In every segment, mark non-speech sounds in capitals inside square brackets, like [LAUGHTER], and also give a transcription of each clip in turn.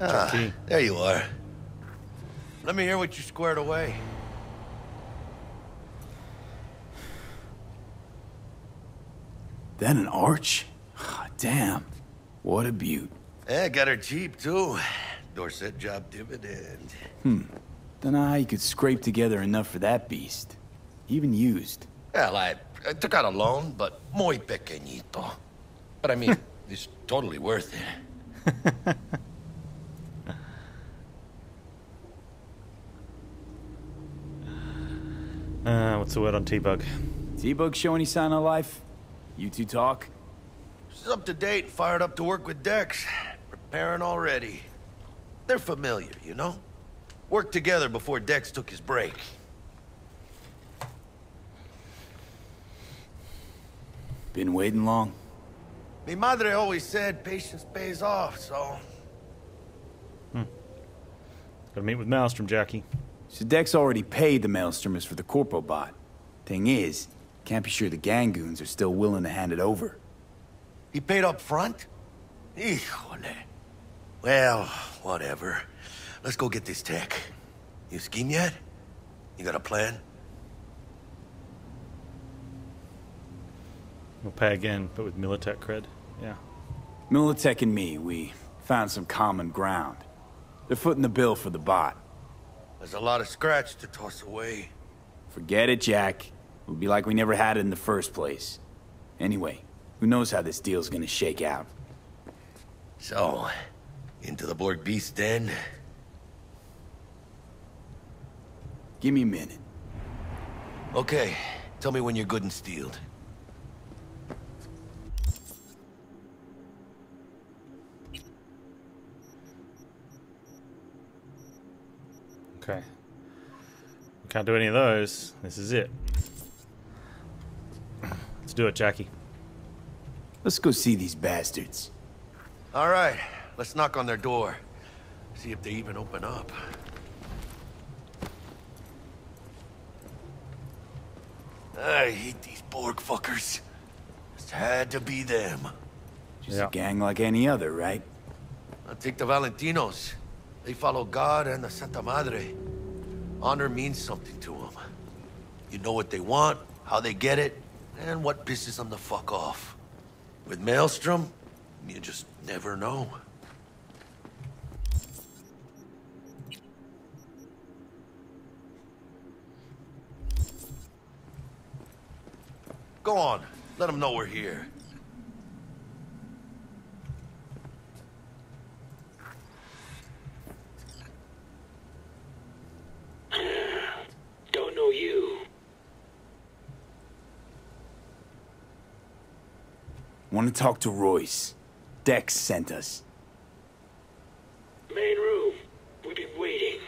Ah, there you are. Let me hear what you squared away. That an arch? Ah, Damn. What a beaut. Yeah, got her cheap, too. Dorset job dividend. Don't know how you could scrape together enough for that beast. Even used. Well, I, I took out a loan, but muy pequeñito. But I mean, [LAUGHS] it's totally worth it. [LAUGHS] what's the word on T-Bug? T-Bug show any sign of life? You two talk? She's up to date, fired up to work with Dex. Preparing already. They're familiar, you know? Worked together before Dex took his break. Been waiting long? Mi madre always said patience pays off, so... Hmm. Gotta meet with Maelstrom, Jackie. So Dex already paid the Maelstromers for the Corpo bot. Thing is, can't be sure the Gangoons are still willing to hand it over. He paid up front? Híjole. Well, whatever. Let's go get this tech. You scheme yet? You got a plan? We'll pay again, but with Militech cred. Yeah. Militech and me, we found some common ground. They're footing the bill for the bot. There's a lot of scratch to toss away. Forget it, Jack. It'll be like we never had it in the first place. Anyway, who knows how this deal's gonna shake out. So, into the Borg Beast Den? Give me a minute. Okay, tell me when you're good and steeled. Can't do any of those. This is it. Let's do it, Jackie. Let's go see these bastards. All right, let's knock on their door. See if they even open up. I hate these Borg fuckers. It's had to be them. Just Yeah. a gang like any other, right? I'll take the Valentinos. They follow God and the Santa Madre. Honor means something to them. You know what they want, how they get it, and what pisses them the fuck off. With Maelstrom, you just never know. Go on, let them know we're here. Don't know you. Want to talk to Royce. Dex sent us. Main room. We've been waiting.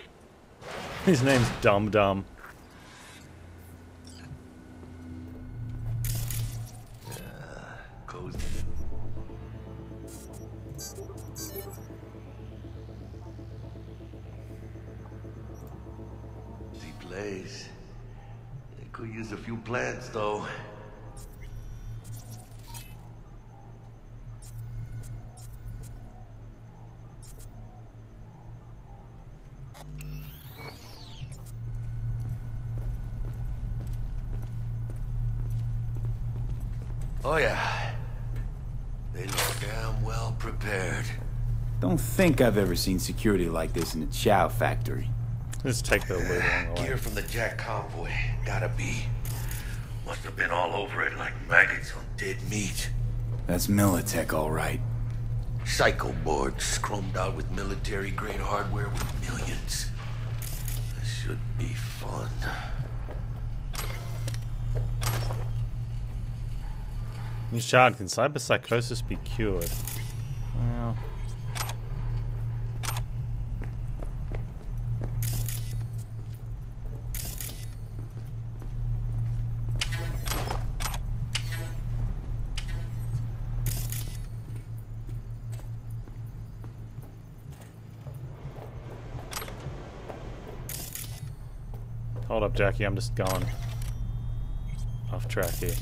His name's Dum Dum. Cozy. Deep place. They could use a few plants, though. Oh, yeah. They look damn well prepared. Don't think I've ever seen security like this in a chow factory. Let's take the loot along. Gear from the Jack convoy. Gotta be. Must have been all over it like maggots on dead meat. That's Militech, all right. Psycho boards chromed out with military grade hardware with millions. This should be fun. Ms. Shard, can cyberpsychosis be cured? Well, hold up, Jackie. I'm just going off track here.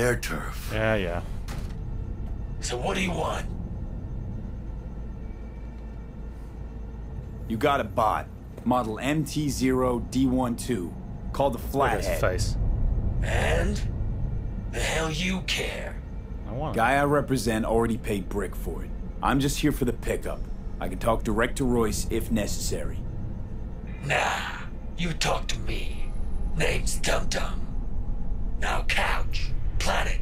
Their turf. Yeah, yeah. So what do you want? You got a bot. Model MT0D12. Called the Look at his Flathead. face. And? The hell you care? I want. Guy I represent already paid Brick for it. I'm just here for the pickup. I can talk direct to Royce if necessary. Nah, you talk to me. Name's Dum Dum. Now couch, planet.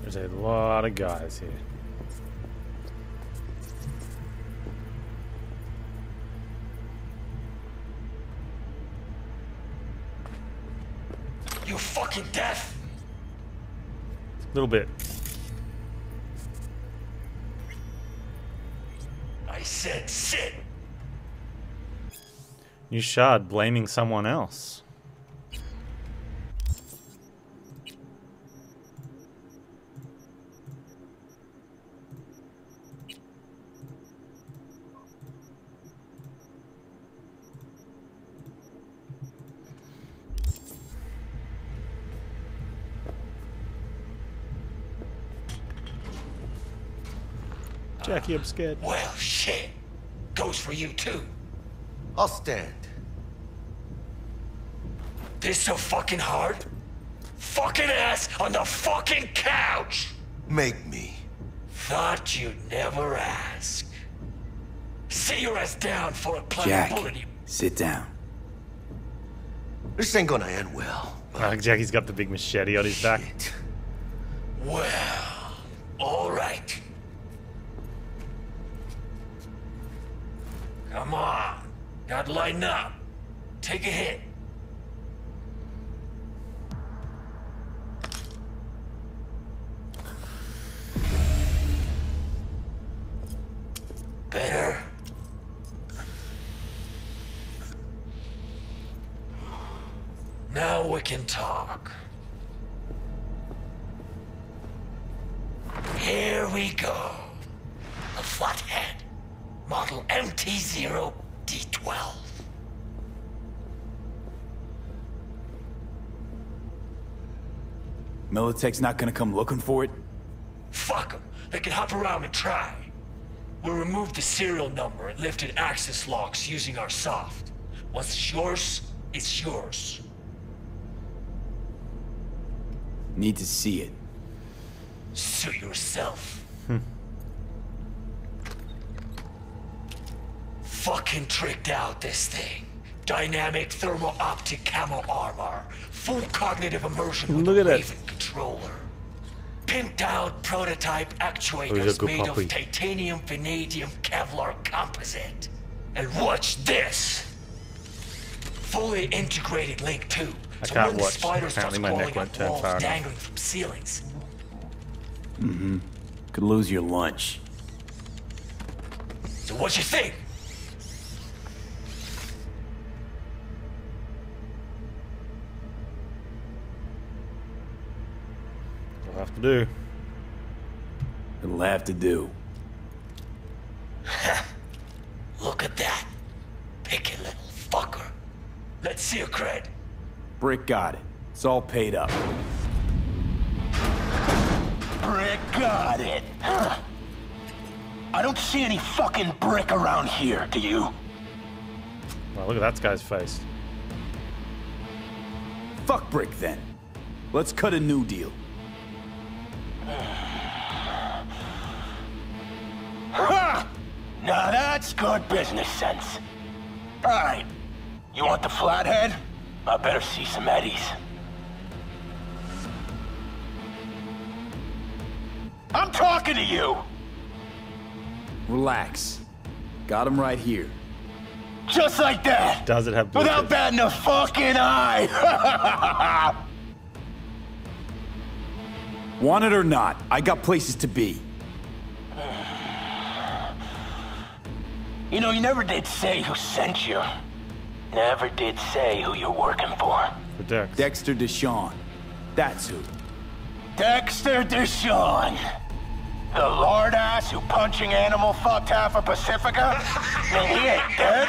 There's a lot of guys here. You fucking deaf? A little bit. I said sit. You shard blaming someone else. Jackie, I'm scared. Well, shit. Goes for you too. I'll stand. This so fucking hard? Fucking ass on the fucking couch! Make me. Thought you'd never ask. Sit your ass down for a planet Jack, bullet you. sit down. This ain't gonna end well. Uh, Jackie's got the big machete on his back. Well, alright. Come on. Gotta lighten up. Take a hit. Militech's not gonna come looking for it? Fuck them. They can hop around and try. We removed the serial number and lifted access locks using our soft. What's yours, it's yours. Need to see it. Suit yourself. Hmm. Fucking tricked out this thing. Dynamic thermal optic camo armor. Full cognitive immersion Look at that. Raven controller. Pimped out prototype actuators he's made puppy. of titanium, vanadium, Kevlar composite. And watch this. Fully integrated Link 2. I so can't when the watch. spider Apparently my neck crawling won't turn far dangling from ceilings. mhm Could lose your lunch. So what you think? Have to do. It'll have to do. [LAUGHS] Look at that. Picky little fucker. Let's see your cred. Brick got it. It's all paid up. Brick got it. Huh. I don't see any fucking brick around here, do you? Well, look at that guy's face. Fuck Brick then. Let's cut a new deal. [SIGHS] Now that's good business sense. All right, you want the flathead? I better see some eddies. I'm talking to you! Relax. Got him right here. Just like that! Does it have Without batting a fucking eye! [LAUGHS] Want it or not, I got places to be. you know, you never did say who sent you. Never did say who you're working for. For Dex. Dexter DeShawn. That's who. Dexter DeShawn. The lord ass who punching animal fucked half of Pacifica? [LAUGHS] and he ain't dead?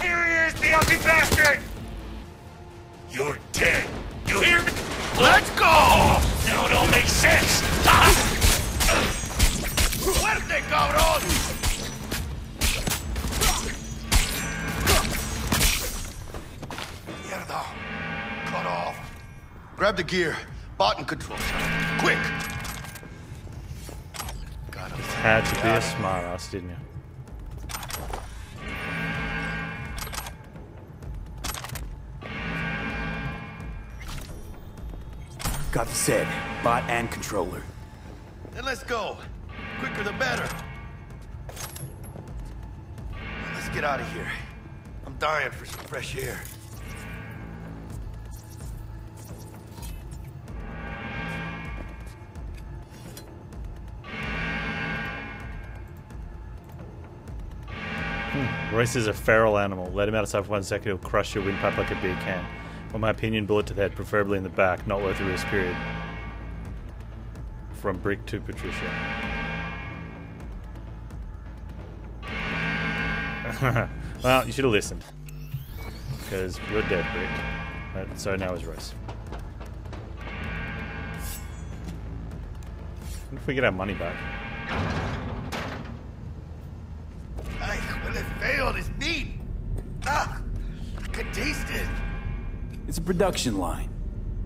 Here he is, the ugly bastard! You're dead. You hear me? Let's go! Now it all makes sense. Ah! Fuerte, cabrón! Mierda. Cut off. Grab the gear. Bot and control. Quick! Got him. Had to be a smart ass, didn't you? Got the set. Bot and controller. Then let's go. Quicker the better. Let's get out of here. I'm dying for some fresh air. Hmm. Royce is a feral animal. Let him out outside for one second, he'll crush your windpipe like a beer can. In my opinion, bullet to the head, preferably in the back. Not worth the risk, period. From Brick to Patricia. [LAUGHS] well, you should have listened. Because you're dead, Brick. But so now is Royce. What if we get our money back? Ay, well, it failed. It's meat. Ah, I could taste it. It's a production line.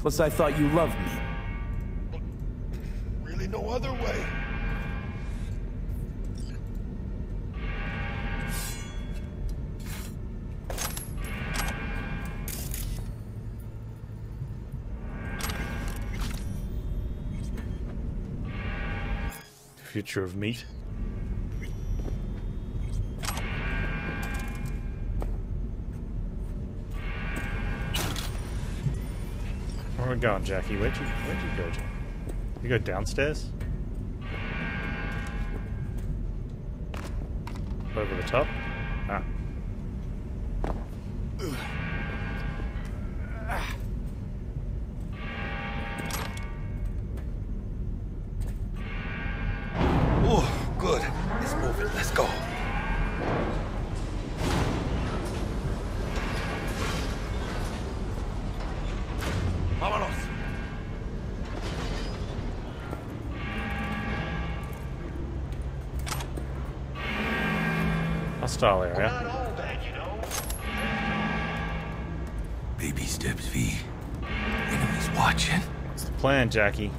Plus, I thought you loved me. Really no other way. Future of meat. Where are we going, Jackie? Where'd you where'd you go, Jackie? You go downstairs? Over the top? Ah. Hostile area. All bad, you know. Baby steps, V. Enemies watching. What's the plan, Jackie?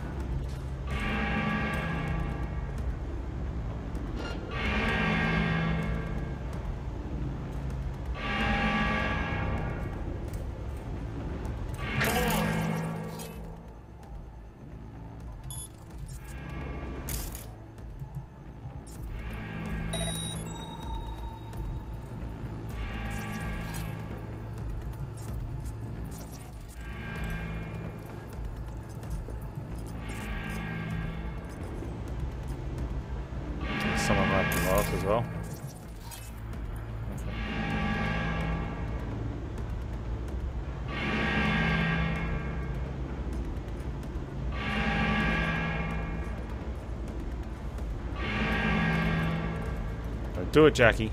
Do it, Jackie.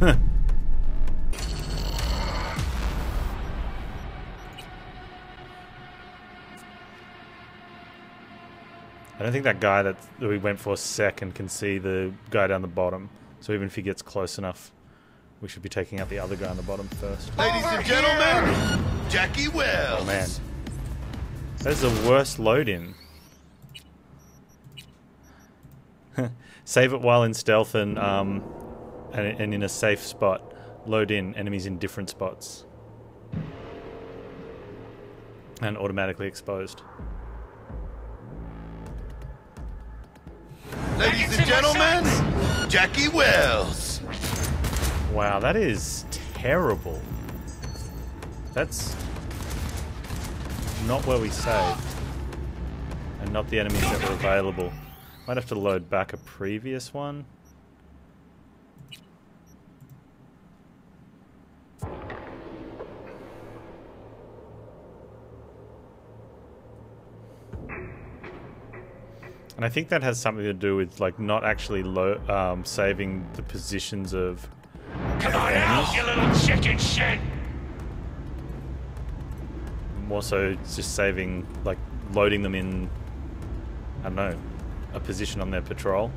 I don't think that guy that we went for second can see the guy down the bottom. So even if he gets close enough, we should be taking out the other guy on the bottom first. Ladies and gentlemen, Jackie Wells. Oh man. That is the worst load in. [LAUGHS] Save it while in stealth and um and, and in a safe spot. Load in enemies in different spots. And automatically exposed. Ladies and gentlemen, Jackie Wells. Wow, that is terrible. That's not where we saved. And not the enemies that were available. Might have to load back a previous one. And I think that has something to do with like not actually lo- um, saving the positions of Come on out, you little chicken shit! more so just saving like loading them in I don't know a position on their patrol.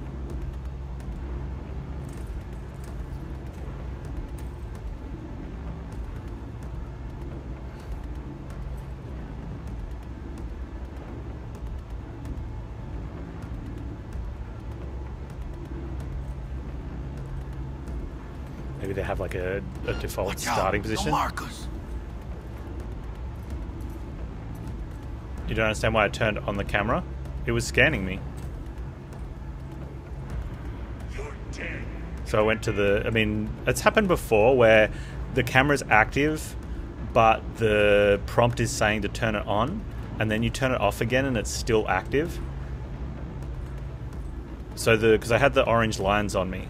Maybe they have like a, a default Watch starting they'll position. You don't understand why I turned on the camera? It was scanning me. So I went to the. I mean, it's happened before where the camera's active, but the prompt is saying to turn it on, and then you turn it off again and it's still active. So the. Because I had the orange lines on me.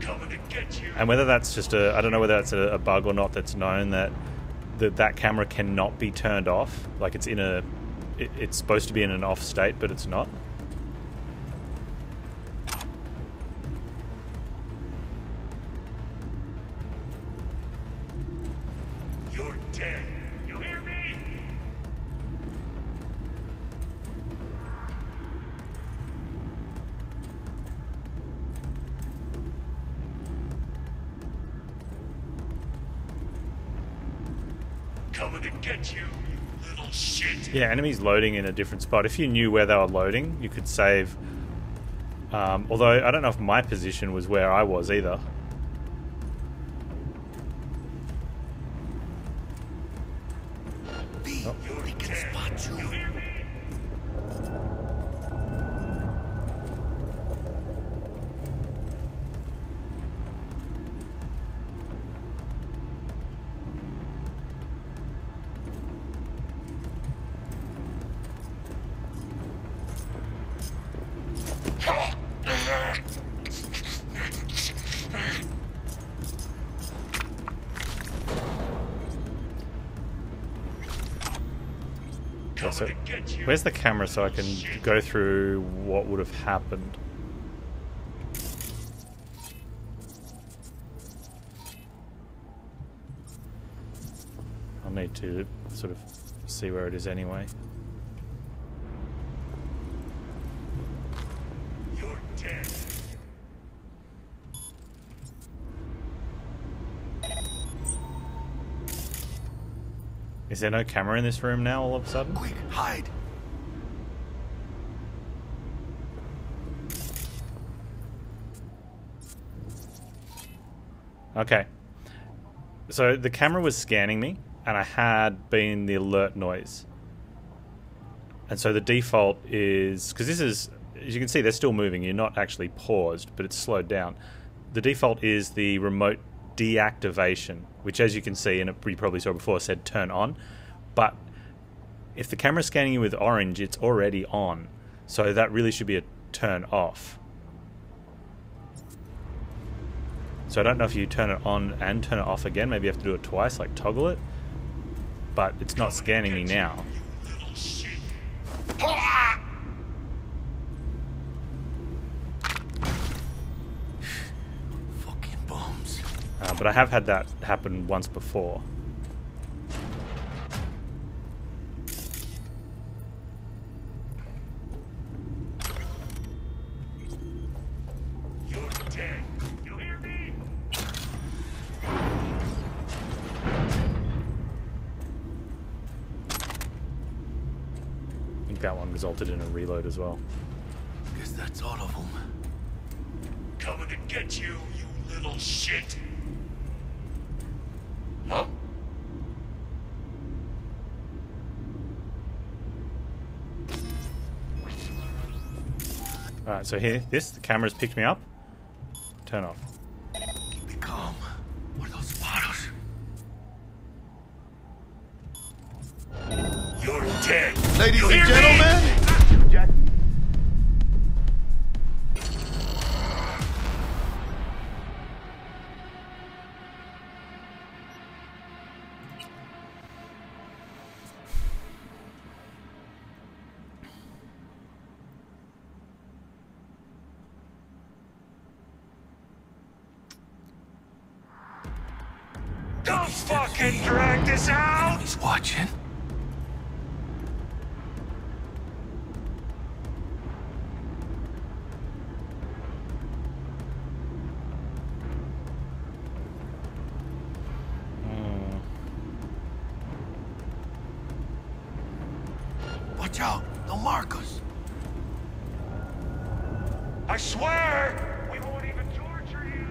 Coming to get you. And whether that's just a. I don't know whether that's a, a bug or not that's known that. That, that camera cannot be turned off. Like it's in a. It, it's supposed to be in an off state, but it's not. Enemies loading in a different spot. If you knew where they were loading, you could save. Um, although I don't know if my position was where I was either. Camera so I can go through what would have happened? I'll need to sort of see where it is anyway. You're dead. Is there no camera in this room now all of a sudden? Quick, hide. Okay. So the camera was scanning me, and I had been the alert noise. And so the default is because this is, as you can see, they're still moving. You're not actually paused, but it's slowed down. The default is the remote deactivation, which, as you can see, and you probably saw before, said turn on. But if the camera's scanning you with orange, it's already on. So that really should be a turn off. So I don't know if you turn it on and turn it off again. Maybe you have to do it twice, like toggle it. But it's not scanning me now. Uh, but I have had that happen once before. Think resulted in a reload as well. Guess that's all of them. Coming to get you, you little shit. Huh? Alright, so here, this, the camera's picked me up. Turn off. Watch out! They'll mark us. I swear! We won't even torture you!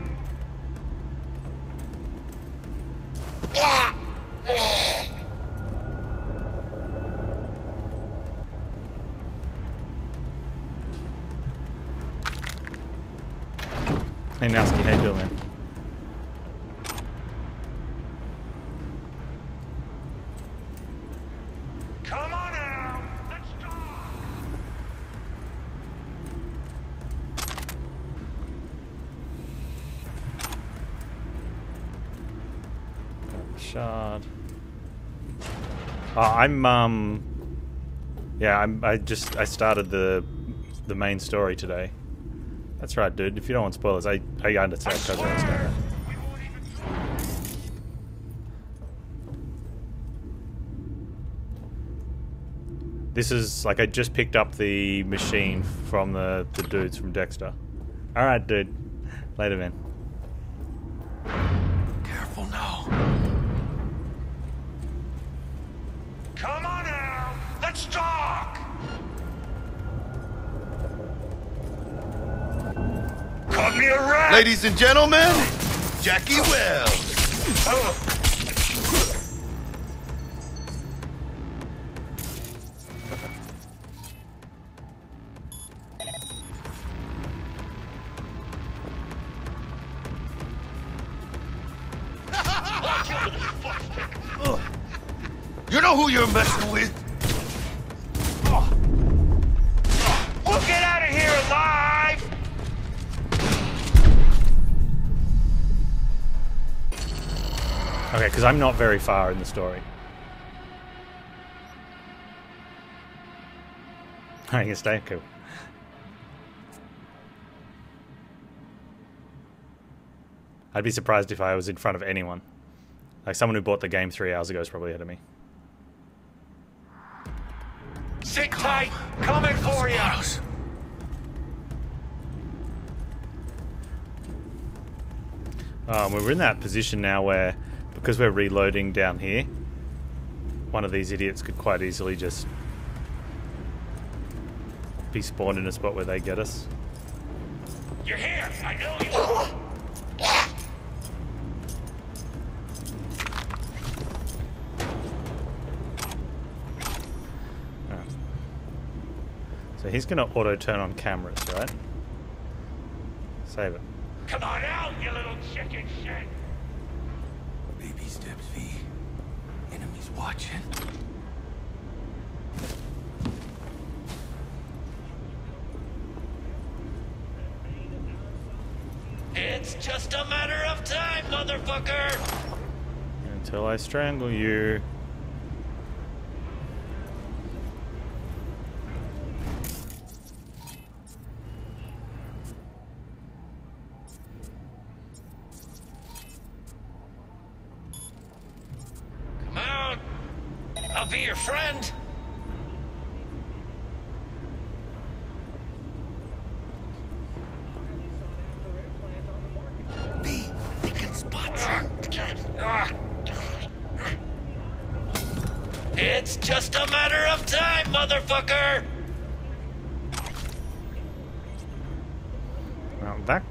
Hey, Nowski, how you doing, man? Come on out! Let's go! Shard. Oh, I'm um. Yeah, I'm. I just I started the the main story today. That's right, dude. If you don't want spoilers, I I understand. Totally understand that. This is like I just picked up the machine from the the dudes from Dexter. All right, dude. Later, man. Ladies and gentlemen, Jackie Wells. Oh. I'm not very far in the story. I can stay cool. I'd be surprised if I was in front of anyone. Like someone who bought the game three hours ago is probably ahead of me. Sit tight! Coming for you! Um, we're in that position now where, because we're reloading down here, one of these idiots could quite easily just be spawned in a spot where they get us. You're here! I know you! So he's going to auto turn on cameras, right? Save it. Come on out, you little chicken shit! Baby. Enemies watching. It's just a matter of time, motherfucker! Until I strangle you.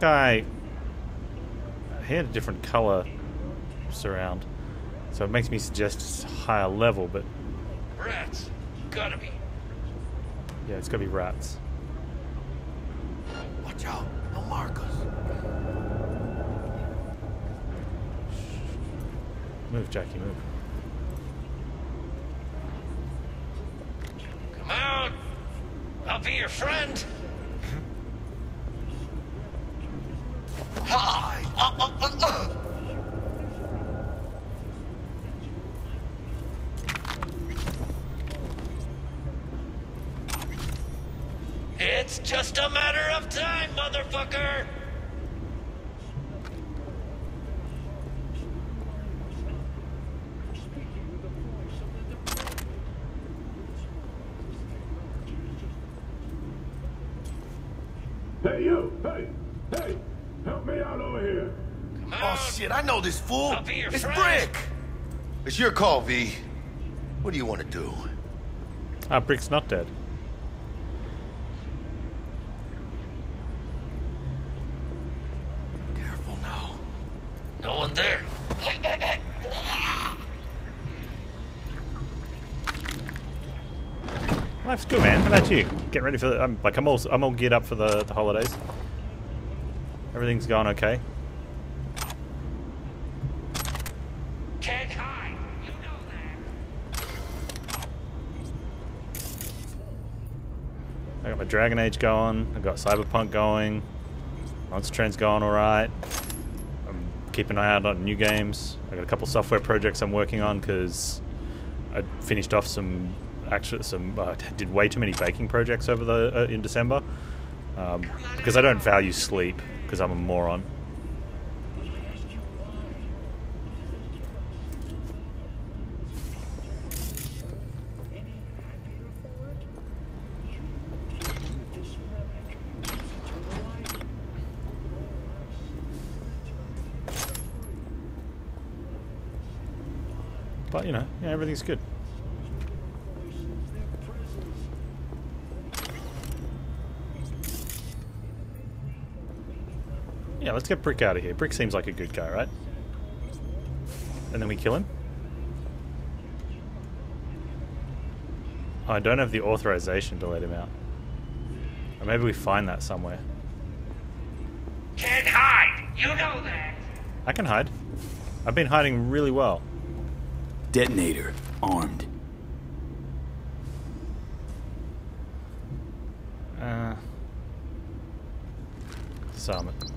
Guy, he had a different color surround, so it makes me suggest it's higher level. But Rats. Gotta be. yeah, it's gotta be rats. Watch out, no markers. Move, Jackie, move. Come out! I'll be your friend! Hi! Uh, uh, uh, uh. It's just a matter of time, motherfucker! Hey, you! Hey! Hey! Help me out over here! Come Oh out! shit, I know this fool. I'll be your It's friend. Brick. It's your call, V. What do you want to do? Ah, Brick's not dead. Careful now. No one there. Life's good, man. How about you? Getting ready for the, I'm like I'm all I'm all geared up for the, the holidays. Everything's going okay. I got my Dragon Age going. I've got Cyberpunk going. Monster Train's going all right. I'm keeping an eye out on new games. I got a couple software projects I'm working on because I finished off some actually some uh, did way too many baking projects over the uh, in December um, because I don't value sleep because I'm a moron. But you know, yeah, everything's good. Let's get Brick out of here. Brick seems like a good guy, right? And then we kill him? Oh, I don't have the authorization to let him out. Or maybe we find that somewhere. Can't hide. You know that. I can hide. I've been hiding really well. Detonator. Armed. Uh, disarm it.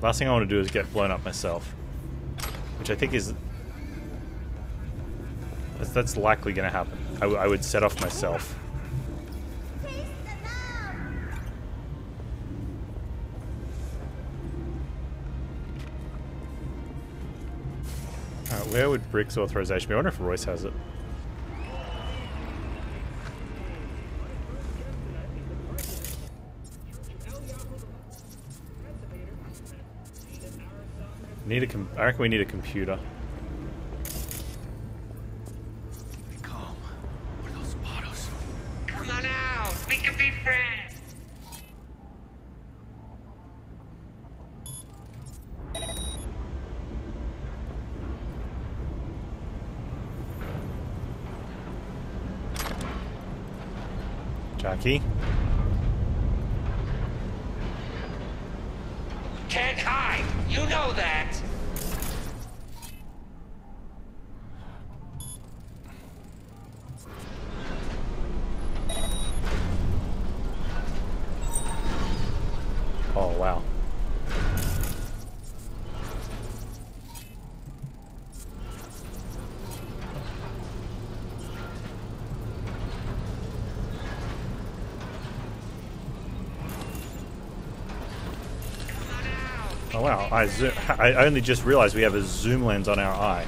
Last thing I want to do is get blown up myself. Which I think is... That's, that's likely going to happen. I would set off myself. Alright, where would Brick's authorization be? I wonder if Royce has it. Need a com- I reckon we need a computer. I, zo I only just realized we have a zoom lens on our eye.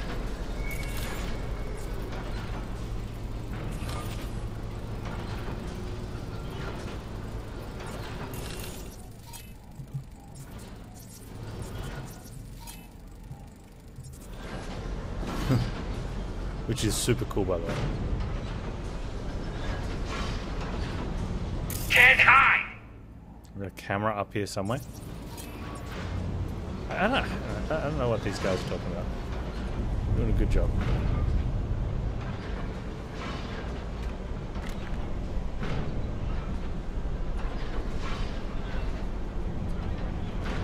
[LAUGHS] Which is super cool, by the way. Get high! There's a camera up here somewhere don't know what these guys are talking about. Doing a good job.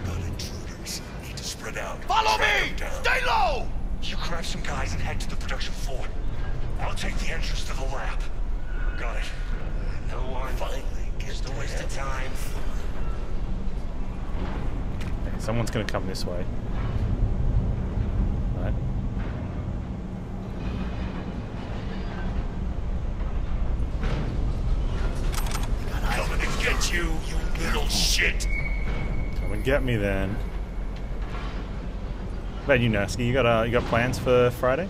Got intruders. Need to spread out. Follow Track me! Stay low! You grab some guys and head to the production floor. I'll take the entrance to the lab. Got it. No one. Finally, just a waste of time. Someone's gonna come this way. Me then. What about you, Nasky? You got uh, you got plans for Friday?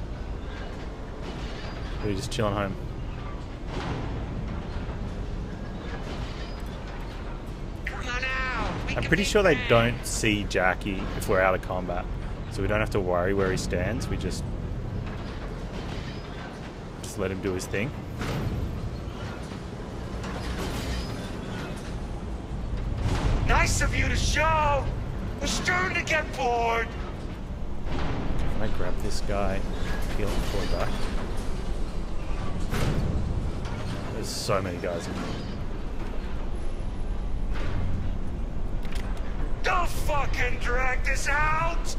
Or are you just chilling home? Come on out. I'm pretty sure they don't see Jackie if we're out of combat, so we don't have to worry where he stands. We just just let him do his thing. Show. We're starting to get bored. Can I grab this guy, peel him before dies? There's so many guys in here. Don't fucking drag this out.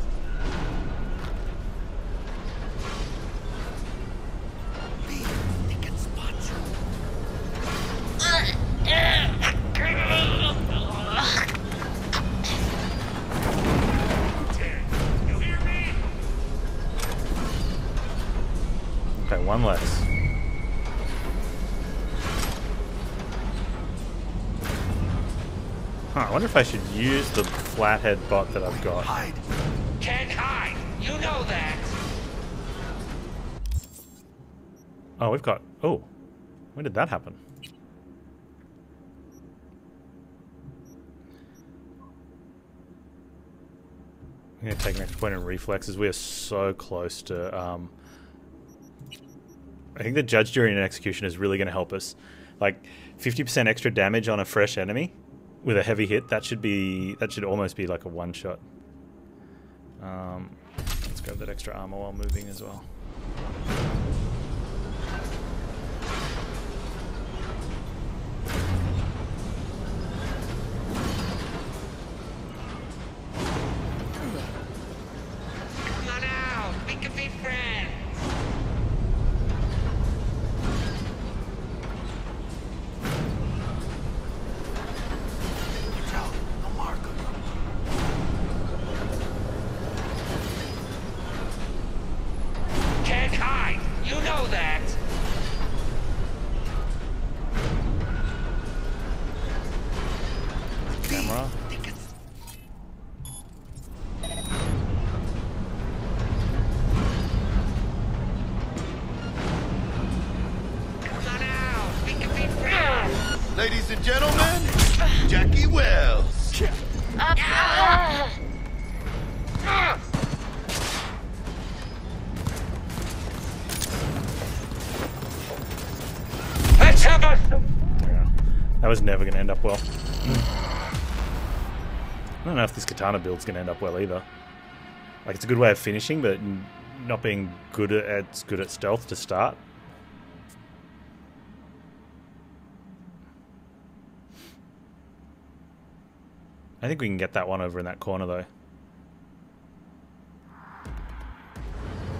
Use the flathead bot that I've got. Hide. Can't hide. You know that. Oh, we've got. Oh, when did that happen? I'm gonna take an extra point in reflexes. We are so close to. Um, I think the judge, during an execution is really going to help us. Like, 50% extra damage on a fresh enemy with a heavy hit. That should be. That should almost be like a one shot. Um, let's grab that extra armor while moving as well. Never going to end up well. I don't know if this katana build's going to end up well either. Like, it's a good way of finishing, but not being good at, it's good at stealth to start. I think we can get that one over in that corner, though.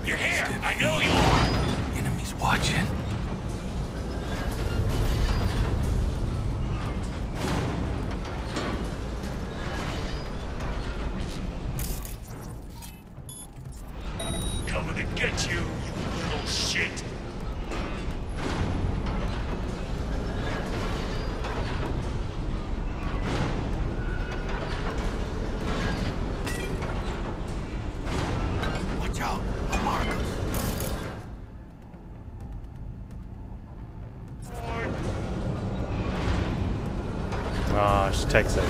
You're here. I know you are. Enemies watching. She takes that.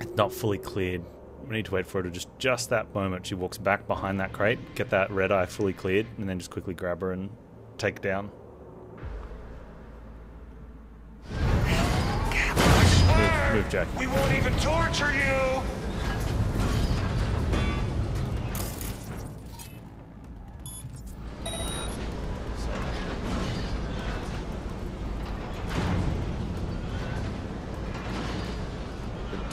It's not fully cleared. We need to wait for her to just just that moment. She walks back behind that crate, get that red eye fully cleared, and then just quickly grab her and take down. Move, move Jack. We won't even torture you!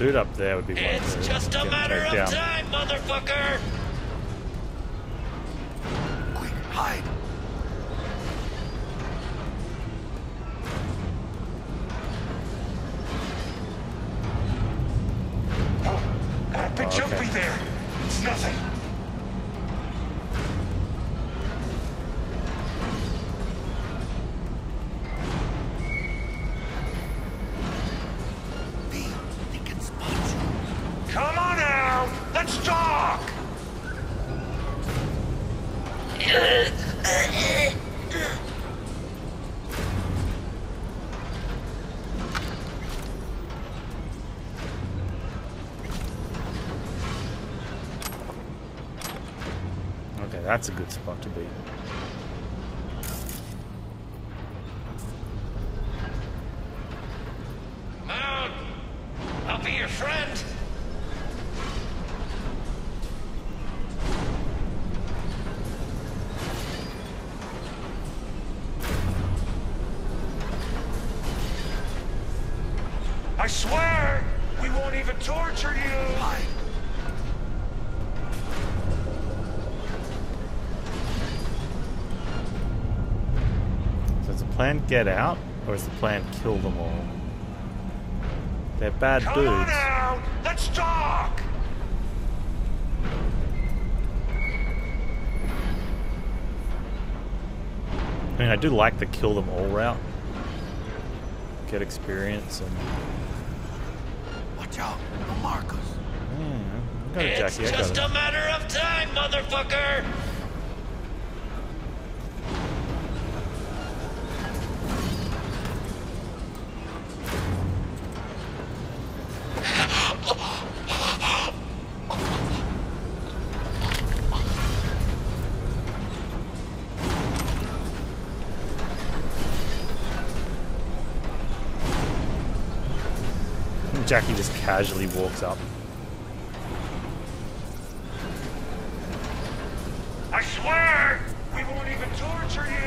Dude up there would be one It's just a matter of down. time, motherfucker! That's a good spot to be. Get out, or is the plan kill them all? They're bad Come on out! Let's talk! I mean, I do like the kill them all route. Get experience and. Watch out, the Marcos. Hmm, I got It's Jackie. I just a matter of time, motherfucker! Jackie just casually walks up. I swear, we won't even torture you!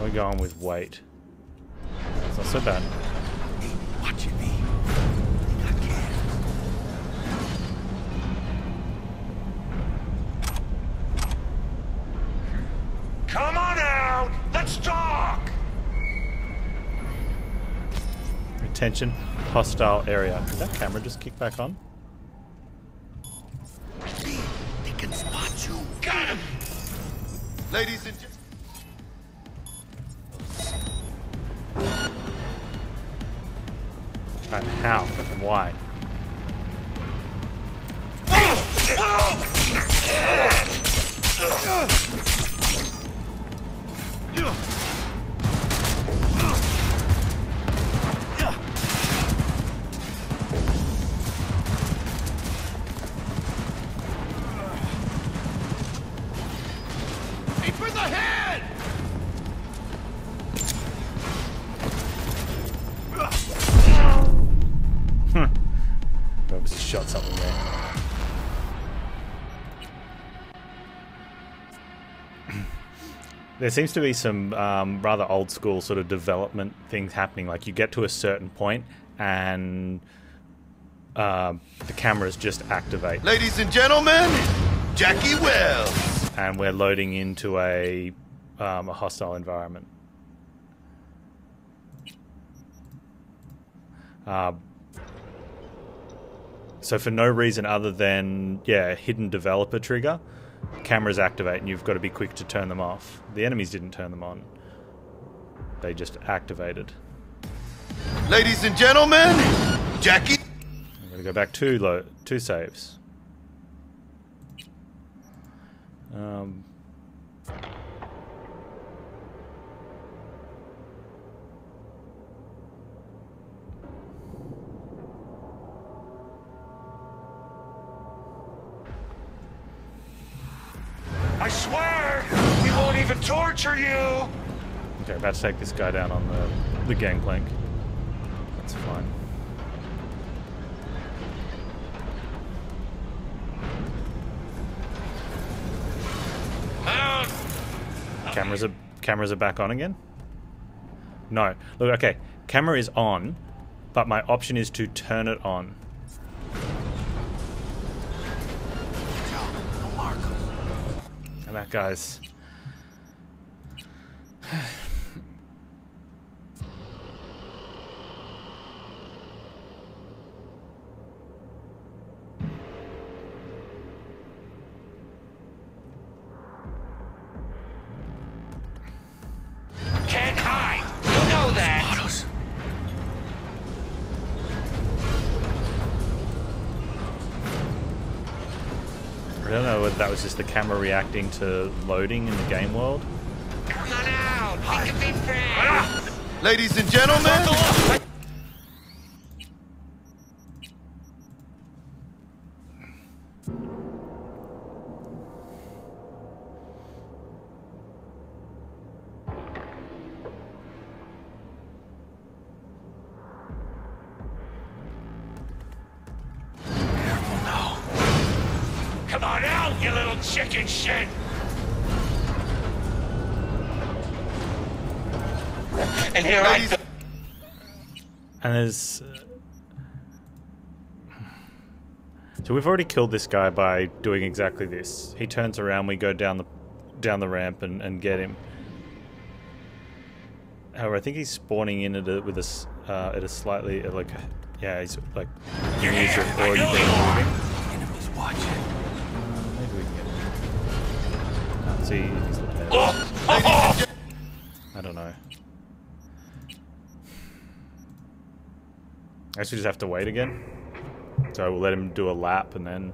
We're going with weight. It's not so bad. Attention, hostile area. Did that camera just kick back on? There seems to be some um, rather old school sort of development things happening. Like you get to a certain point and uh, the cameras just activate, Ladies and gentlemen, Jackie Welles. and we're loading into a um, a hostile environment. Uh, so for no reason other than yeah, hidden developer trigger, cameras activate, and you've got to be quick to turn them off. The enemies didn't turn them on; they just activated. Ladies and gentlemen, Jackie. I'm going to go back two lo- two saves. Um, I swear, we won't even torture you. Okay, about to take this guy down on the, the gangplank. That's fine. Cameras are cameras are back on again. No, look. Okay, camera is on, but my option is to turn it on. That guy's. Camera reacting to loading in the game world. Come on out. We can be friends. Ladies and gentlemen, Come on out, you little chicken shit. And here I go. And there's. uh, So we've already killed this guy by doing exactly this. He turns around, we go down the down the ramp and, and get him. However, I think he's spawning in at a, with a s- uh, at a slightly uh, like yeah he's like You're enemies here. See. I don't know. I we just have to wait again. So we'll let him do a lap and then.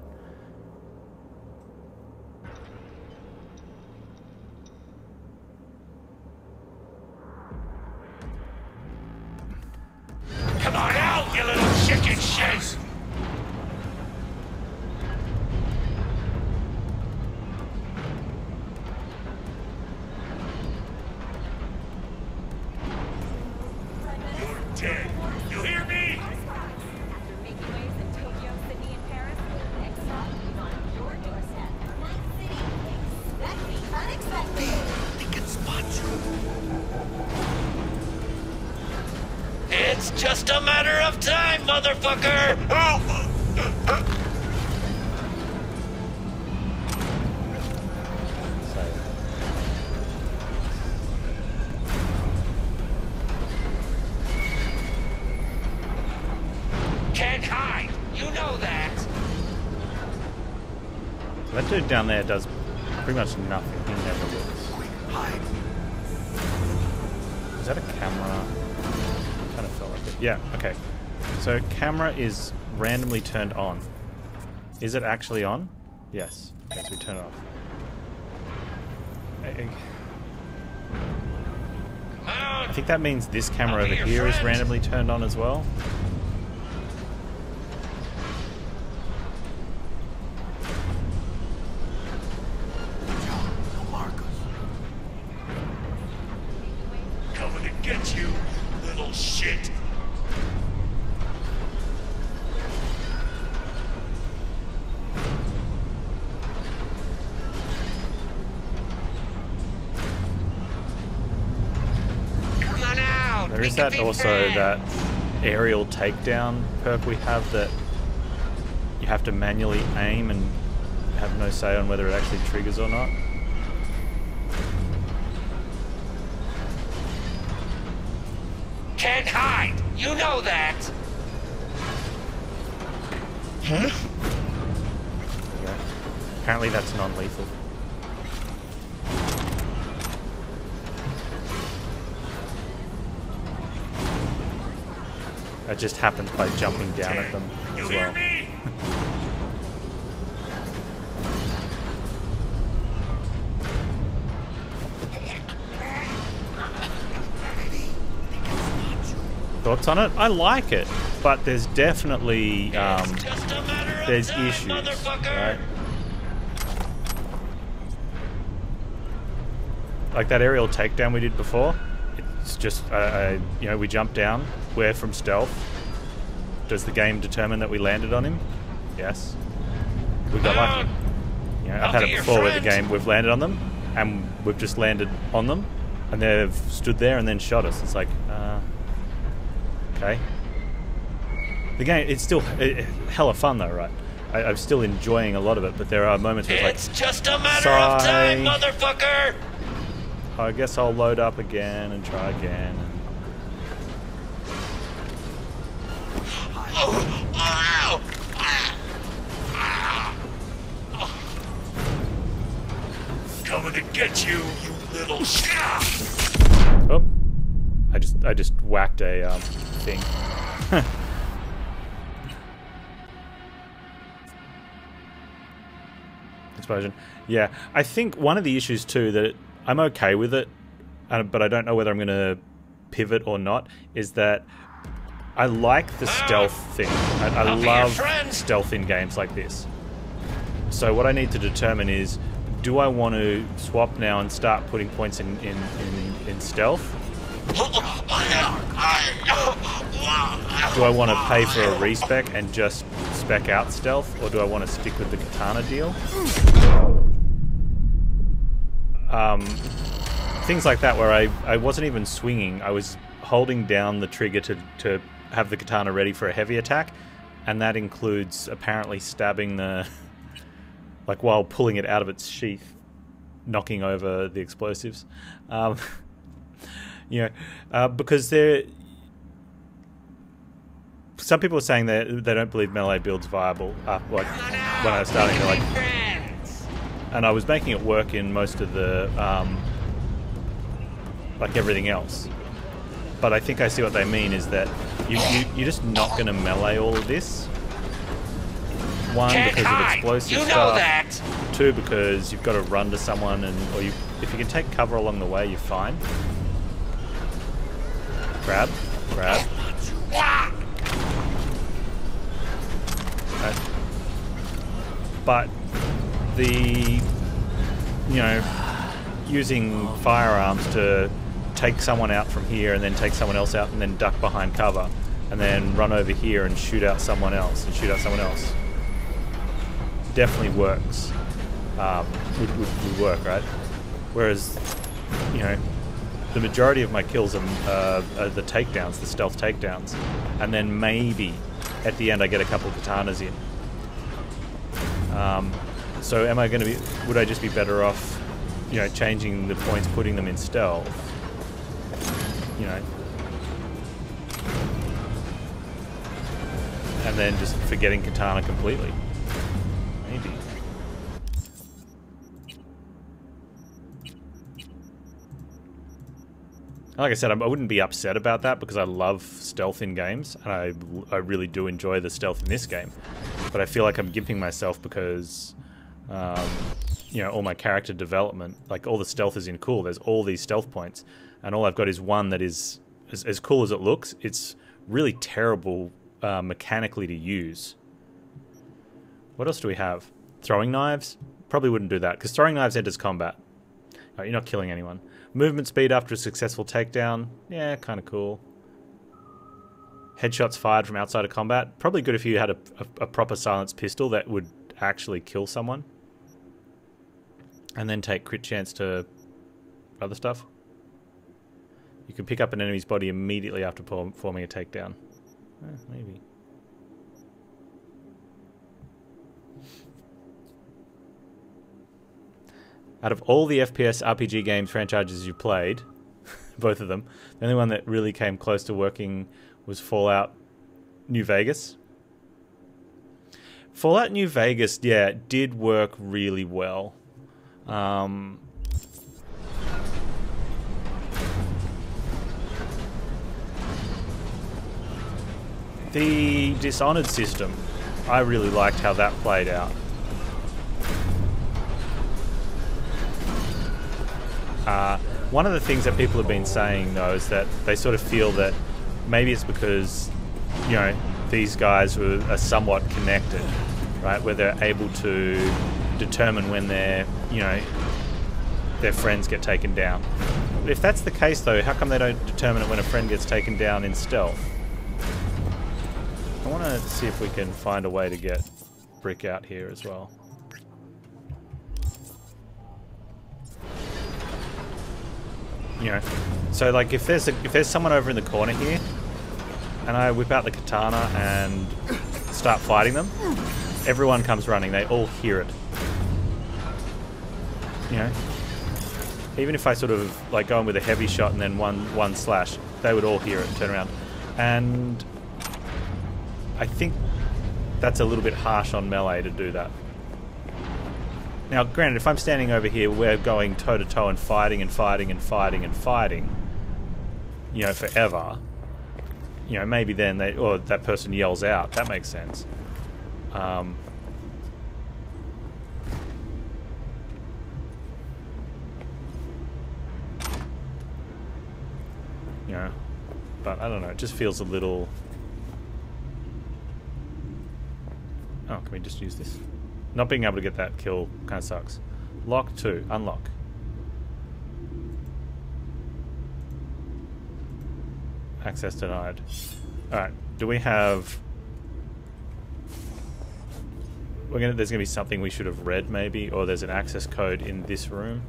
Down there does pretty much nothing. He never looks. Is that a camera? Kind of felt like it. Yeah. Okay. So camera is randomly turned on. Is it actually on? Yes. Okay, so we turn it off. I- I- Come out. I think that means this camera over here is randomly turned on as well. Also that aerial takedown perk we have that you have to manually aim and have no say on whether it actually triggers or not. Can't hide. You know that. Okay. Apparently that's non-lethal. That just happens by jumping down at them as well. Thoughts on it? I like it, but there's definitely um, it's just a matter of there's issues, right? like that aerial takedown we did before. It's just, uh, uh, you know, we jump down. We're from stealth. Does the game determine that we landed on him? Yes. We got lucky. You know, I've had it before with the game. We've landed on them, and we've just landed on them, and they've stood there and then shot us. It's like, uh, okay. The game, it's still uh, hella fun though, right? I, I'm still enjoying a lot of it, but there are moments where it's It's just a matter of time, motherfucker! I guess I'll load up again and try again. Get you, you little shit! Oh, I just I just whacked a um, thing. [LAUGHS] Explosion. Yeah, I think one of the issues too that I'm okay with it, uh, but I don't know whether I'm going to pivot or not. Is that I like the stealth thing. I, I I'll be your love stealth in games like this. So what I need to determine is, do I want to swap now and start putting points in in, in, in stealth? Do I want to pay for a respec and just spec out stealth, or do I want to stick with the katana deal? Um, things like that, where I, I wasn't even swinging, I was holding down the trigger to, to have the katana ready for a heavy attack, and that includes apparently stabbing the. Like while pulling it out of its sheath, knocking over the explosives. Um, [LAUGHS] you know, uh, because they're. Some people are saying that they don't believe melee builds viable. Uh, like when I was starting, they're like, and I was making it work in most of the um, like everything else. But I think I see what they mean is that you, you you're just not going to melee all of this. One Can't because of hide. explosive You know stuff. that. Two because you've got to run to someone, and or you if you can take cover along the way, you're fine. Grab, grab. Uh, but the you know using firearms to take someone out from here and then take someone else out and then duck behind cover and then run over here and shoot out someone else and shoot out someone else definitely works um, would, would, would work right whereas you know the majority of my kills are, uh, are the takedowns the stealth takedowns and then maybe at the end I get a couple katanas in um, so am I going to be? Would I just be better off, you know, changing the points, putting them in stealth? You know, and then just forgetting katana completely. Like I said, I'm- wouldn't be upset about that because I love stealth in games, and I, I really do enjoy the stealth in this game. But I feel like I'm gimping myself because, um, you know, all my character development, like all the stealth is in cool. There's all these stealth points, and all I've got is one that is as, as cool as it looks. It's really terrible uh, mechanically to use. What else do we have? Throwing knives? Probably wouldn't do that because throwing knives enters combat. Oh, you're not killing anyone. Movement speed after a successful takedown. Yeah, kind of cool. Headshots fired from outside of combat. Probably good if you had a, a, a proper silenced pistol that would actually kill someone. And then take crit chance to other stuff. You can pick up an enemy's body immediately after performing a takedown. Eh, maybe. Out of all the FPS RPG games franchises you played, [LAUGHS] both of them, the only one that really came close to working was Fallout New Vegas. Fallout New Vegas, yeah, did work really well. Um, the Dishonored system, I really liked how that played out. Uh, one of the things that people have been saying, though, is that they sort of feel that maybe it's because, you know, these guys were, are somewhat connected, right? Where they're able to determine when they're, you know, their friends get taken down. If that's the case, though, how come they don't determine it when a friend gets taken down in stealth? I want to see if we can find a way to get Brick out here as well. You know, so like if there's a, if there's someone over in the corner here, and I whip out the katana and start fighting them, everyone comes running. They all hear it. You know, even if I sort of like go in with a heavy shot and then one one slash, they would all hear it and turn around. And I think that's a little bit harsh on melee to do that. Now, granted, if I'm standing over here, we're going toe to toe and fighting and fighting and fighting and fighting, you know, forever. You know, maybe then they or that person yells out. That makes sense. Um, you know, but I don't know. It just feels a little. Oh, can we just use this? Not being able to get that kill kind of sucks. Lock 2. Unlock. Access denied. Alright, do we have... We're gonna, there's going to be something we should have read, maybe, or there's an access code in this room.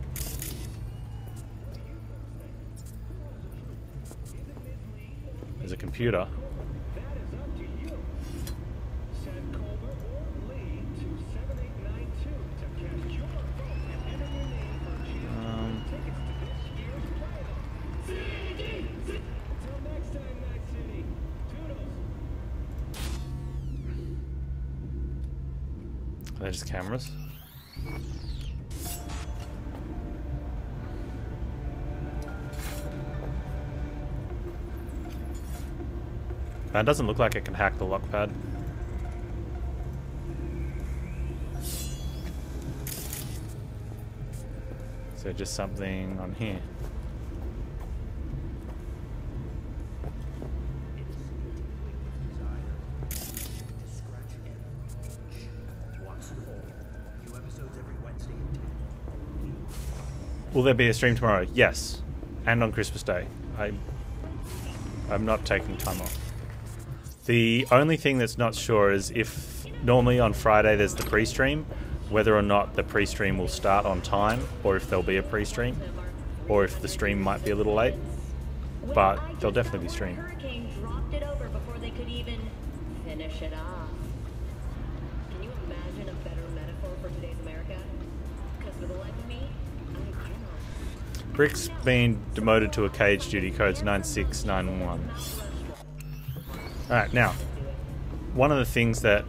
There's a computer. Um, are they just cameras? That doesn't look like it can hack the lock pad. So just something on here. Will there be a stream tomorrow? Yes. And on Christmas Day. I I'm not taking time off. The only thing that's not sure is if normally on Friday there's the pre-stream, whether or not the pre-stream will start on time, or if there'll be a pre-stream, or if the stream might be a little late. But there'll definitely be stream. Brick's been demoted to a cage duty. Code's 9691. Alright, now, one of the things that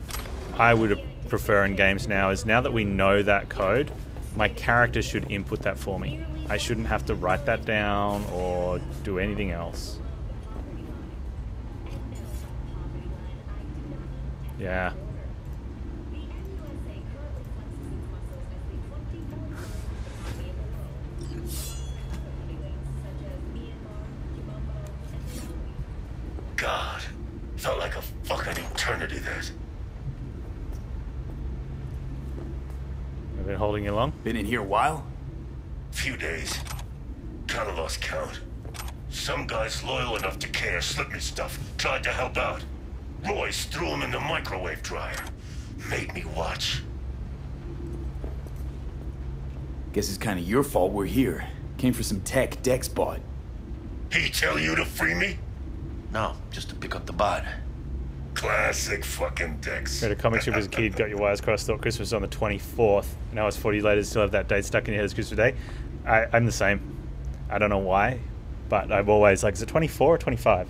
I would prefer in games now is now that we know that code, my character should input that for me. I shouldn't have to write that down or do anything else. Yeah. You long. Been in here a while? Few days. Kinda lost count. Some guys loyal enough to care slipped me stuff, tried to help out. Royce threw him in the microwave dryer. Made me watch. Guess it's kind of your fault we're here. Came for some tech Dex bought. He tell you to free me? No, just to pick up the bot. Classic fucking Dex. Read a comic strip as a kid, got your wires crossed, thought Christmas was on the 24th. Now it's 40 later, still have that date stuck in your head as Christmas Day. I, I'm the same. I don't know why, but I've always, like, is it 24 or 25?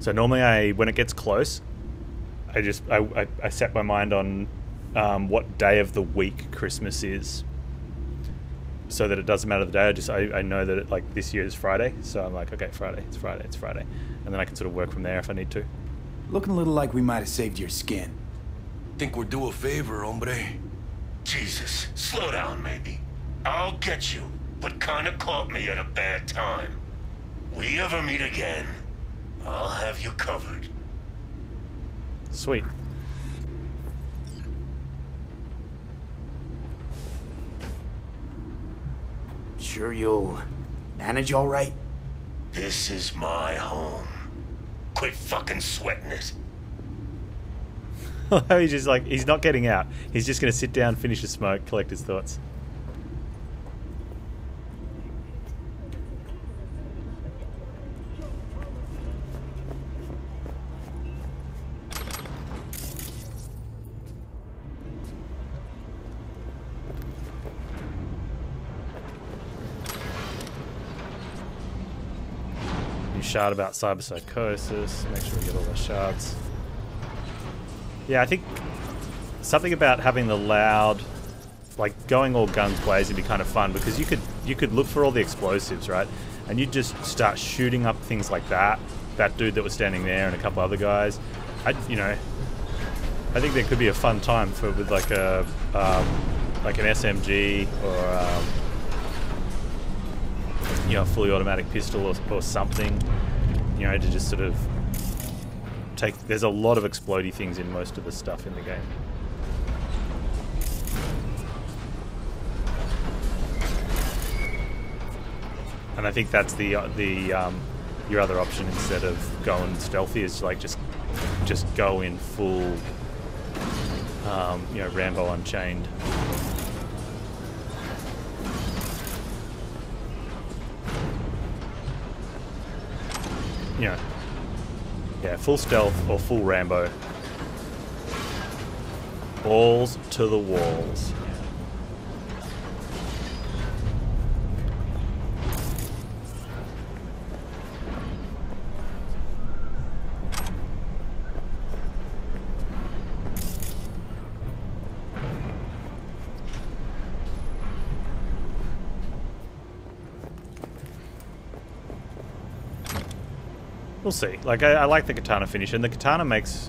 So normally I, when it gets close, I just, I, I, I set my mind on um, what day of the week Christmas is so that it doesn't matter the day. I just I, I know that it, like this year is Friday, so I'm like, okay, Friday, it's Friday, it's Friday, and then I can sort of work from there if I need to. Looking a little like we might have saved your skin. Think we're due a favor, hombre. Jesus, slow down, maybe. I'll get you, but kinda caught me at a bad time. We ever meet again, I'll have you covered. Sweet. Sure you'll manage all right? This is my home. Quit fucking sweating it. [LAUGHS] he's just like he's not getting out. He's just going to sit down, finish a smoke, collect his thoughts. Shard about cyberpsychosis. Make sure we get all the shards. Yeah, I think something about having the loud, like going all guns blazing, would be kind of fun because you could you could look for all the explosives, right? And you just start shooting up things like that. That dude that was standing there and a couple other guys. I, you know, I think there could be a fun time for with like a um, like an SMG or um, you know fully automatic pistol or, or something. You know, to just sort of take. There's a lot of explodey things in most of the stuff in the game. And I think that's the uh, the um, your other option instead of going stealthy is like just just go in full um, you know Rambo Unchained. You know, yeah, full stealth or full Rambo. Balls to the walls. We'll see. Like, I, I like the katana finish, and the katana makes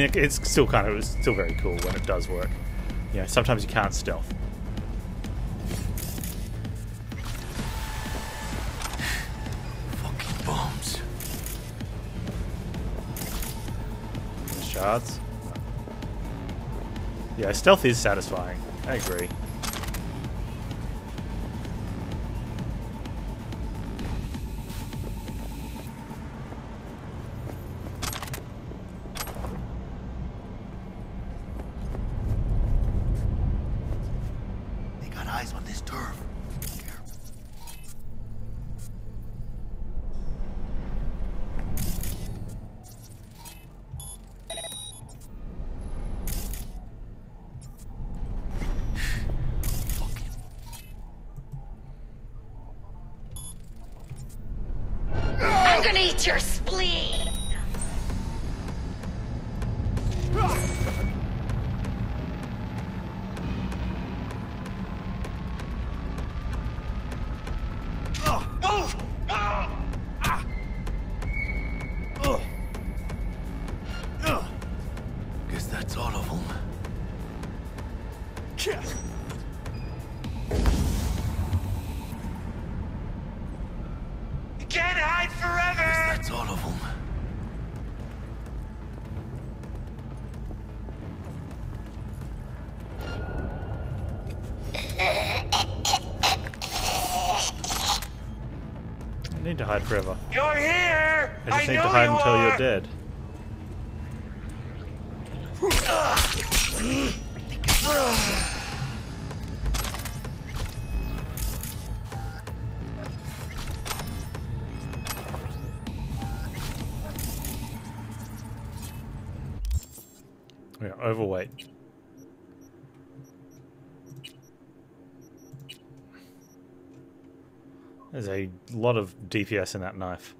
mean, it, it's still kind of it's still very cool when it does work. You know, sometimes you can't stealth. Fucking bums. Shards. Yeah, stealth is satisfying. I agree. Dead. Yeah, overweight. There's a lot of DPS in that knife.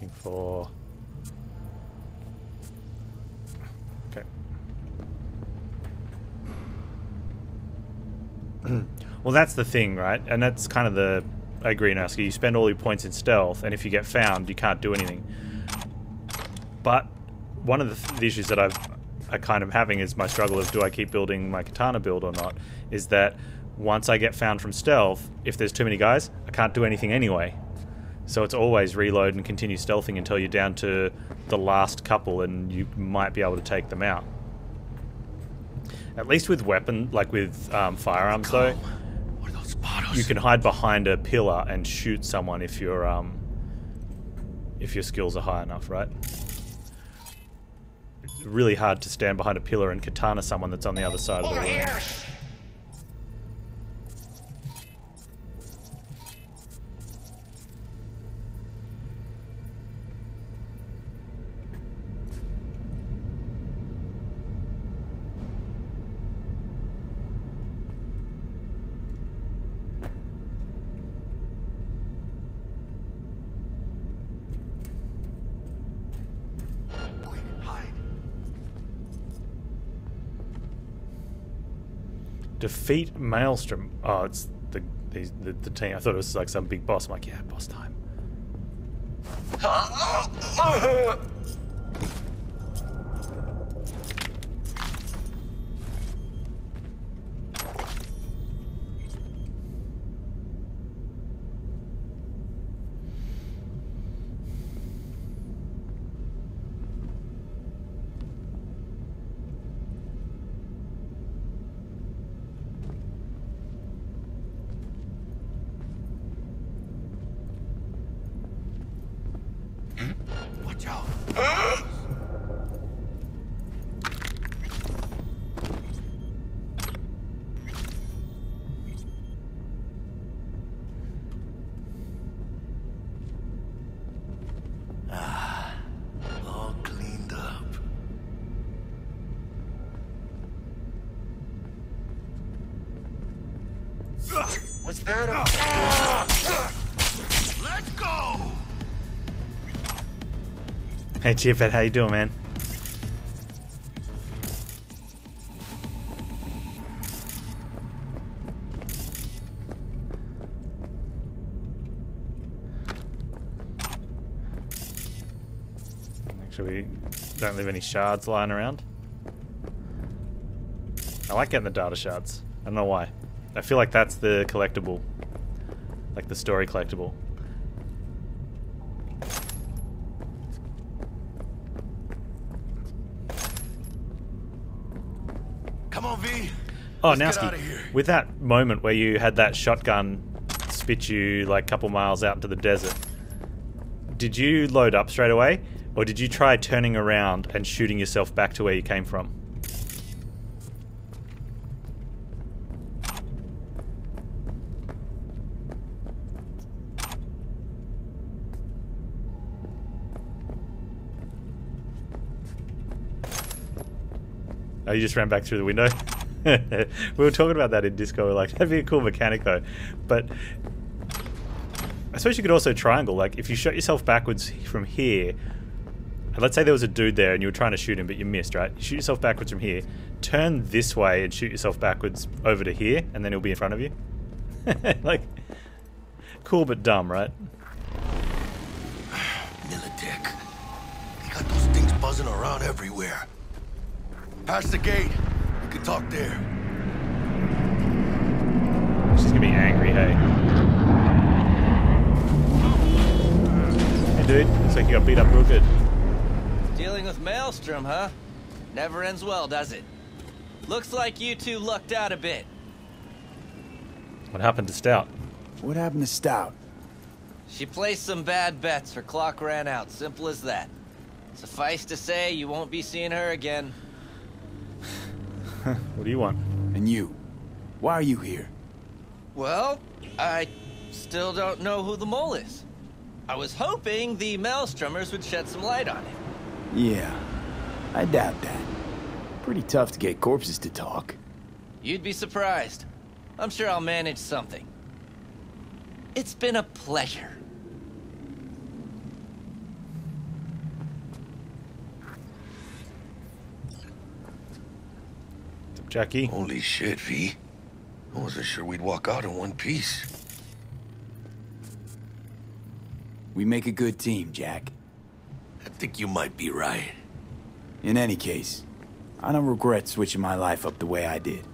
Looking for. Okay. [CLEARS THROAT] well, that's the thing, right? And that's kind of the. I agree, Nasky. You spend all your points in stealth, and if you get found, you can't do anything. But one of the, th- the issues that I've I kind of having is my struggle of do I keep building my katana build or not? Is that once I get found from stealth, if there's too many guys, I can't do anything anyway. So it's always reload and continue stealthing until you're down to the last couple and you might be able to take them out. At least with weapon, like with um, firearms though, What are those you can hide behind a pillar and shoot someone if your um, if your skills are high enough, right? It's really hard to stand behind a pillar and katana someone that's on the other side of the room. Defeat Maelstrom. Oh, it's the, the the the team. I thought it was like some big boss. I'm like, yeah, boss time. [LAUGHS] Watch out. Ah, all cleaned up. What's that? Let's go! Hey, Chiphead, how you doing, man? Make sure we don't leave any shards lying around. I like getting the data shards. I don't know why. I feel like that's the collectible. Like the story collectible. Come on, V. Oh, Let's Nowski, with that moment where you had that shotgun spit you like a couple miles out into the desert, did you load up straight away, or did you try turning around and shooting yourself back to where you came from? Oh, you just ran back through the window? [LAUGHS] we were talking about that in Disco. Like, [LAUGHS] that'd be a cool mechanic though. But I suppose you could also triangle. Like, if you shot yourself backwards from here, and let's say there was a dude there and you were trying to shoot him, but you missed, right? You shoot yourself backwards from here, turn this way and shoot yourself backwards over to here, and then he'll be in front of you. [LAUGHS] like, cool but dumb, right? [SIGHS] Militech. They got those things buzzing around everywhere. Past the gate. We can talk there. She's gonna be angry, hey. Hey, dude. Looks like you got beat up real good. Dealing with Maelstrom, huh? Never ends well, does it? Looks like you two lucked out a bit. What happened to Stout? What happened to Stout? She placed some bad bets. Her clock ran out. Simple as that. Suffice to say, you won't be seeing her again. [LAUGHS] What do you want? And you? Why are you here? Well, I still don't know who the mole is. I was hoping the Maelstromers would shed some light on it. Yeah, I doubt that. Pretty tough to get corpses to talk. You'd be surprised. I'm sure I'll manage something. It's been a pleasure. Jackie? Holy shit, V. I wasn't sure we'd walk out in one piece. We make a good team, Jack. I think you might be right. In any case, I don't regret switching my life up the way I did.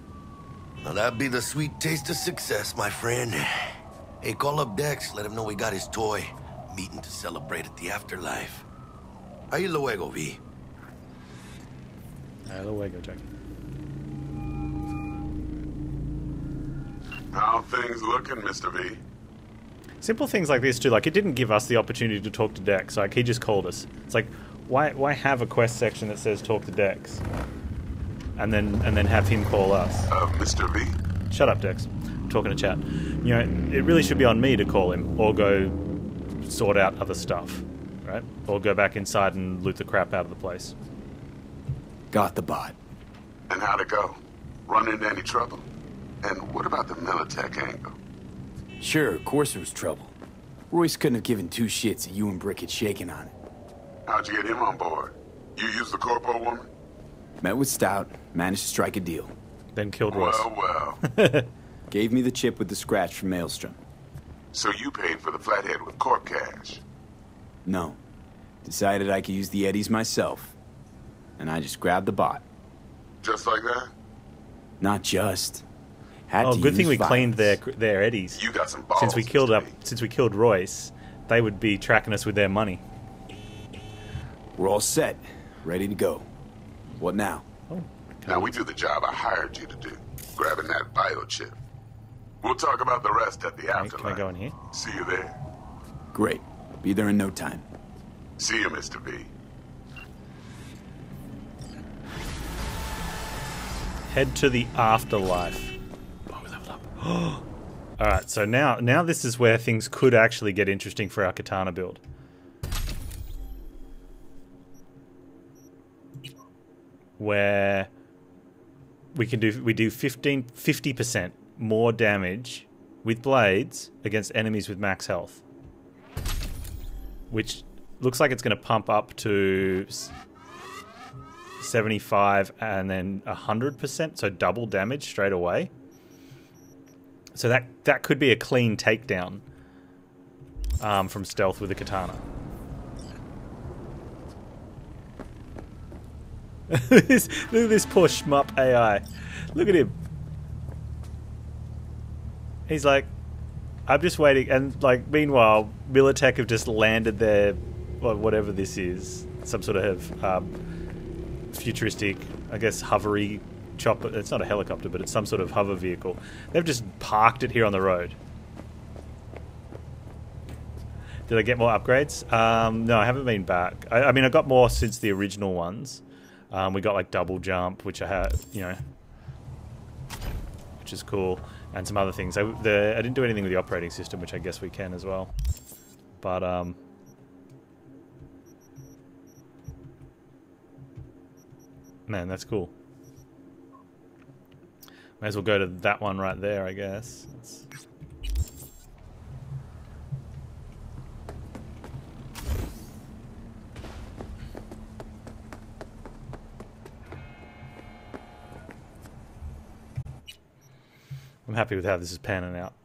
Now that'd be the sweet taste of success, my friend. Hey, call up Dex, let him know we got his toy. Meeting to celebrate at the afterlife. Ahí luego, V. Out of the way, Jackie. How things looking, Mr. V? Simple things like this too. Like it didn't give us the opportunity to talk to Dex. Like he just called us. It's like, why why have a quest section that says talk to Dex, and then and then have him call us? Uh, Mr. V? Shut up, Dex. I'm talking to chat. You know, it really should be on me to call him or go sort out other stuff, right? Or go back inside and loot the crap out of the place. Got the bot. And how'd it go? Run into any trouble? And what about the Militech angle? Sure, of course there was trouble. Royce couldn't have given two shits that you and Brick had shaken on it. How'd you get him on board? You used the corpo woman? Met with Stout, managed to strike a deal. Then killed Royce. Well, well. [LAUGHS] Gave me the chip with the scratch from Maelstrom. so you paid for the flathead with corp cash? No. Decided I could use the Eddies myself. And I just grabbed the bot. Just like that? Not just. Had Oh, to good thing use we cleaned their their eddies. You got some balls. Since we killed up, since we killed Royce, they would be tracking us with their money. We're all set. Ready to go. What now? Oh, now we do the job I hired you to do, grabbing that biochip. We'll talk about the rest at the Can afterlife. can I go in here? See you there. Great. Be there in no time. See you, Mr. V. Head to the afterlife. [GASPS] All right, so now now this is where things could actually get interesting for our katana build. Where we can do we do 15 50% more damage with blades against enemies with max health. Which looks like it's going to pump up to 75 and then 100%, so double damage straight away. So that that could be a clean takedown um, from stealth with a katana. [LAUGHS] this, look at this poor shmup AI. Look at him. He's like, I'm just waiting, and like, meanwhile, Militech have just landed their, well, whatever this is, some sort of um, futuristic, I guess, hovery chopper. It's not a helicopter, but it's some sort of hover vehicle. They've just parked it here on the road. Did I get more upgrades? Um, no, I haven't been back. I, I mean, I got more since the original ones. Um, we got like double jump, which I had, you know, which is cool, and some other things. I, the, I didn't do anything with the operating system, which I guess we can as well. But um, man, that's cool. May as well go to that one right there, I guess. It's- I'm happy with how this is panning out.